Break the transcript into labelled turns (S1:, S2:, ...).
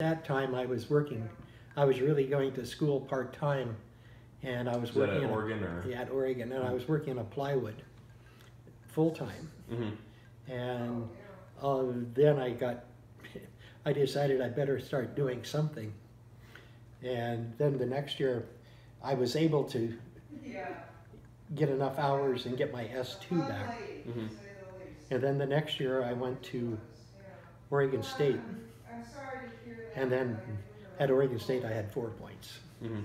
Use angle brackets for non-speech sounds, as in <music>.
S1: that time I was working, I was really going to school part-time and I was
S2: Is
S1: working
S2: at
S1: in a-
S2: Oregon or?
S1: Yeah, at Oregon, and I was working on a plywood, full-time.
S2: Mm-hmm.
S1: And uh, then I got, <laughs> I decided I better start doing something. And then the next year, I was able to get enough hours and get my S2 back.
S2: Mm-hmm.
S1: And then the next year, I went to Oregon State. And then at Oregon State, I had four points.
S2: Mm-hmm.